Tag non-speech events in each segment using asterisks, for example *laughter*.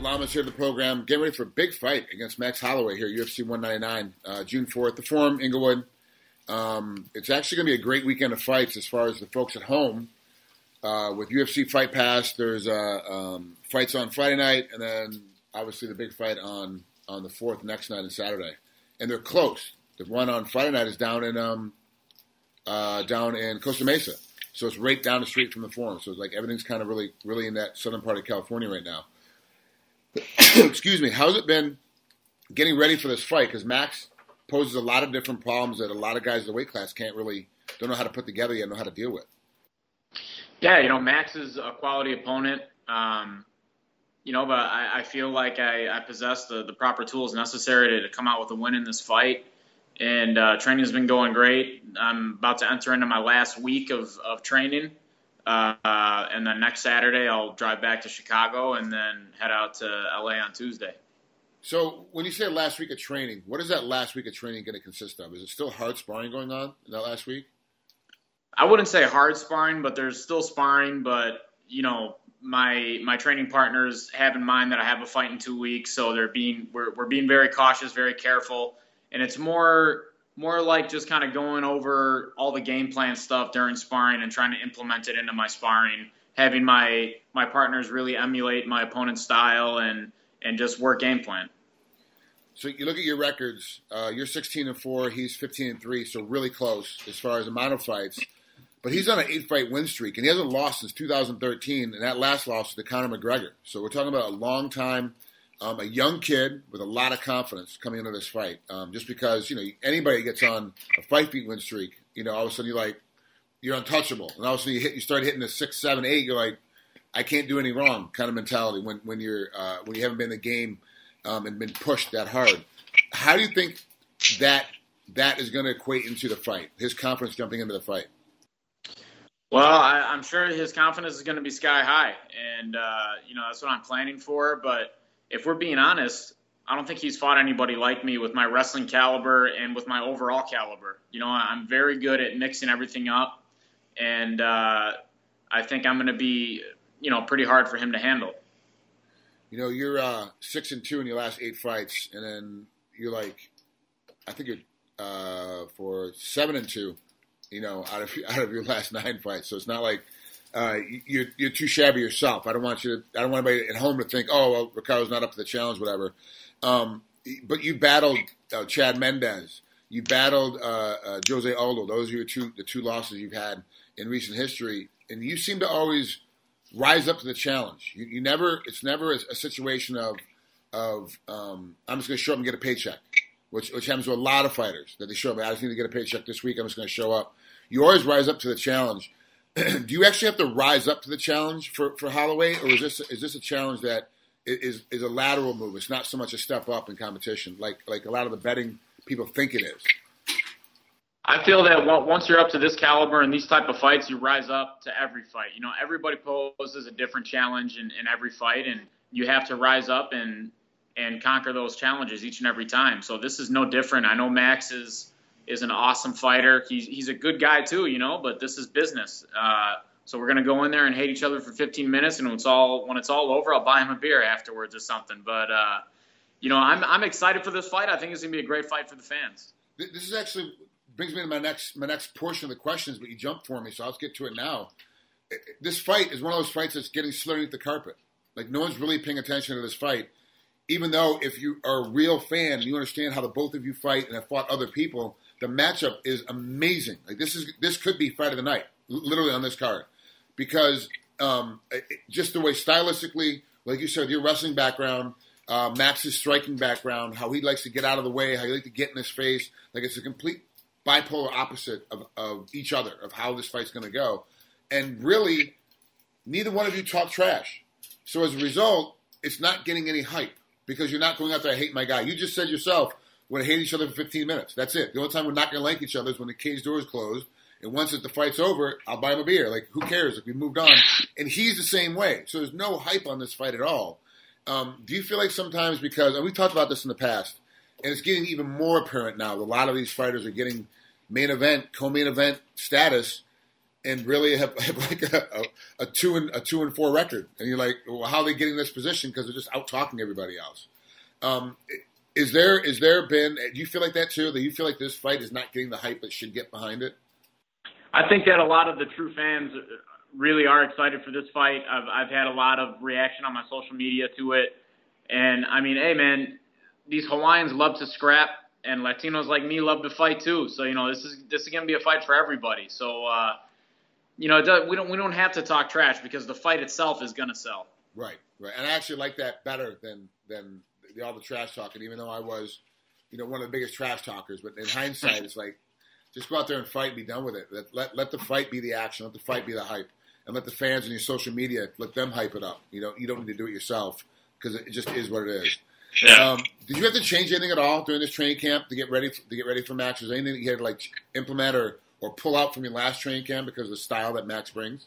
Lamas here to the program. Getting ready for a big fight against Max Holloway here, UFC 199, uh, June 4th. The Forum, Inglewood. Um, it's actually going to be a great weekend of fights as far as the folks at home. Uh, with UFC Fight Pass, there's uh, um, fights on Friday night, and then obviously the big fight on on the fourth next night and Saturday, and they're close. The one on Friday night is down in um, uh, down in Costa Mesa, so it's right down the street from the Forum. So it's like everything's kind of really really in that southern part of California right now. *coughs* Excuse me. How's it been getting ready for this fight? Because Max poses a lot of different problems that a lot of guys in the weight class can't really don't know how to put together yet, know how to deal with. Yeah, you know, Max is a quality opponent. Um, you know, but I, I feel like I, I possess the, the proper tools necessary to, to come out with a win in this fight. And uh, training has been going great. I'm about to enter into my last week of, of training. Uh, and then next Saturday, I'll drive back to Chicago and then head out to LA on Tuesday. So, when you say last week of training, what is that last week of training going to consist of? Is it still hard sparring going on in that last week? I wouldn't say hard sparring, but there's still sparring. But you know, my my training partners have in mind that I have a fight in two weeks, so they're being we're we're being very cautious, very careful, and it's more more like just kind of going over all the game plan stuff during sparring and trying to implement it into my sparring. Having my my partners really emulate my opponent's style and and just work game plan. So you look at your records. Uh, you're 16 and four. He's 15 and three. So really close as far as amount of fights. But he's on an eight fight win streak, and he hasn't lost since 2013. And that last loss was to Conor McGregor. So we're talking about a long time, um, a young kid with a lot of confidence coming into this fight. Um, just because you know anybody gets on a five feet win streak, you know all of a sudden you're like you're untouchable, and all of a sudden you hit, you start hitting the six, seven, eight. You're like, I can't do any wrong kind of mentality when when you're uh, when you haven't been in the game um, and been pushed that hard. How do you think that that is going to equate into the fight? His confidence jumping into the fight. Well, I, am sure his confidence is going to be sky high, and uh, you know that's what I'm planning for. But if we're being honest, I don't think he's fought anybody like me with my wrestling caliber and with my overall caliber. You know, I'm very good at mixing everything up, and uh, I think I'm going to be, you know, pretty hard for him to handle. You know, you're uh, six and two in your last eight fights, and then you're like, I think you're uh, for seven and two you know, out of out of your last nine fights. So it's not like uh, you're you're too shabby yourself. I don't want you. To, I don't want anybody at home to think, oh, well, Ricardo's not up to the challenge, whatever. Um, but you battled uh, Chad Mendes. You battled uh, uh, Jose Aldo. Those are your two the two losses you've had in recent history, and you seem to always rise up to the challenge. You, you never. It's never a, a situation of of um, I'm just going to show up and get a paycheck which, which happens to a lot of fighters that they show up. I just need to get a paycheck this week. I'm just going to show up. You always rise up to the challenge. *clears throat* Do you actually have to rise up to the challenge for, for Holloway, or is this is this a challenge that is is a lateral move? It's not so much a step up in competition, like like a lot of the betting people think it is. I feel that once you're up to this caliber and these type of fights, you rise up to every fight. You know, everybody poses a different challenge in, in every fight, and you have to rise up and and conquer those challenges each and every time. So this is no different. I know Max is is an awesome fighter. He's he's a good guy too, you know. But this is business. Uh, so we're gonna go in there and hate each other for 15 minutes, and when it's all when it's all over, I'll buy him a beer afterwards or something. But uh, you know, I'm I'm excited for this fight. I think it's gonna be a great fight for the fans. This is actually brings me to my next my next portion of the questions, but you jumped for me, so I'll get to it now. This fight is one of those fights that's getting slid underneath the carpet. Like no one's really paying attention to this fight even though if you are a real fan, and you understand how the both of you fight and have fought other people, the matchup is amazing. Like this is this could be fight of the night, literally on this card, because um, it, just the way stylistically, like you said, your wrestling background, uh, Max's striking background, how he likes to get out of the way, how he likes to get in his face, like it's a complete bipolar opposite of, of each other of how this fight's going to go, and really, neither one of you talk trash. So as a result, it's not getting any hype because you're not going out there, I hate my guy. You just said yourself, to hate each other for 15 minutes. That's it. The only time we're not going to like each other is when the cage door is closed. And once the fight's over, I'll buy him a beer. Like, who cares? Like, we moved on. And he's the same way. So there's no hype on this fight at all. Um, do you feel like sometimes because, and we talked about this in the past, and it's getting even more apparent now. A lot of these fighters are getting main event, co-main event status. and really have, *laughs* have like a, a, a, two and a two and four record, and you're like, well, how are they getting this position? Because they're just out talking everybody else. Um, is there is there been? Do you feel like that too? That you feel like this fight is not getting the hype it should get behind it? I think that a lot of the true fans really are excited for this fight. I've I've had a lot of reaction on my social media to it, and I mean, hey man, these Hawaiians love to scrap, and Latinos like me love to fight too. So you know, this is this is gonna be a fight for everybody. So uh, you know, does, we don't we don't have to talk trash because the fight itself is gonna sell. Right, right, and I actually like that better than than all the trash talking. Even though I was, you know, one of the biggest trash talkers, but in hindsight, it's like just go out there and fight and be done with it. Let, let, let the fight be the action. Let the fight be the hype. And let the fans and your social media, let them hype it up. You know, you don't need to do it yourself because it just is what it is. Yeah. Um, did you have to change anything at all during this training camp to get ready to get ready for Max? Was anything that you had to like implement or, or pull out from your last training camp because of the style that Max brings?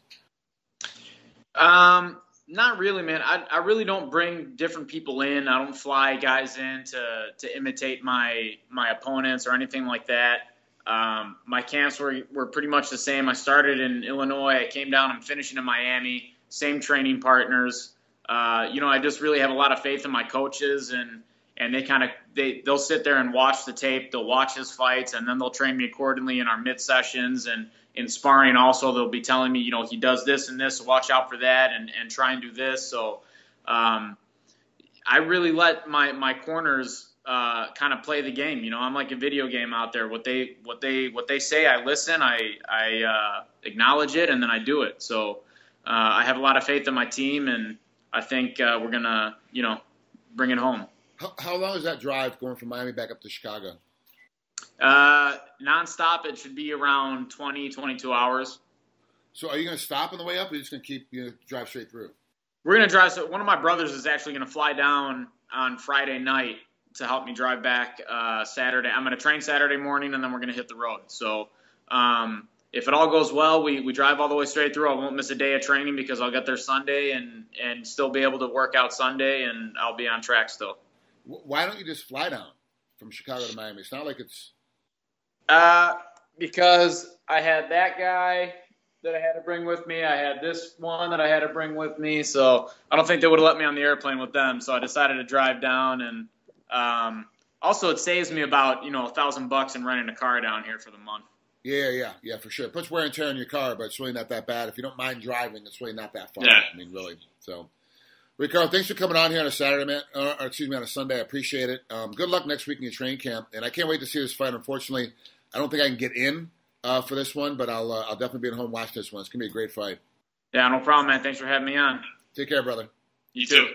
Um, not really, man. I, I really don't bring different people in. I don't fly guys in to, to imitate my my opponents or anything like that. Um, my camps were, were pretty much the same. I started in Illinois. I came down. I'm finishing in Miami. Same training partners. Uh, you know, I just really have a lot of faith in my coaches, and and they kind of they they'll sit there and watch the tape. They'll watch his fights, and then they'll train me accordingly in our mid sessions and in sparring. Also, they'll be telling me, you know, he does this and this. So watch out for that, and and try and do this. So. Um, I really let my my corners uh, kind of play the game. You know, I'm like a video game out there. What they what they what they say, I listen, I I uh, acknowledge it, and then I do it. So uh, I have a lot of faith in my team, and I think uh, we're gonna you know bring it home. How, how long is that drive going from Miami back up to Chicago? Uh, nonstop. It should be around 20, 22 hours. So are you going to stop on the way up, or are you just going to keep you know, drive straight through? We're going to drive. So one of my brothers is actually going to fly down on Friday night to help me drive back uh, Saturday. I'm going to train Saturday morning, and then we're going to hit the road. So um, if it all goes well, we, we drive all the way straight through. I won't miss a day of training because I'll get there Sunday and and still be able to work out Sunday, and I'll be on track still. Why don't you just fly down from Chicago to Miami? It's not like it's. Uh, because I had that guy that I had to bring with me. I had this one that I had to bring with me. So I don't think they would have let me on the airplane with them. So I decided to drive down and um, also, it saves me about you know a thousand bucks in renting a car down here for the month. Yeah, yeah, yeah, for sure. It puts wear and tear on your car, but it's really not that bad. If you don't mind driving, it's really not that far. Yeah. I mean, really. So, Ricardo, thanks for coming on here on a Saturday, man. Uh, or excuse me, on a Sunday. I appreciate it. Um, good luck next week in your training camp, and I can't wait to see this fight. Unfortunately, I don't think I can get in uh, for this one, but I'll uh, I'll definitely be at home watching this one. It's gonna be a great fight. Yeah, no problem, man. Thanks for having me on. Take care, brother. You too.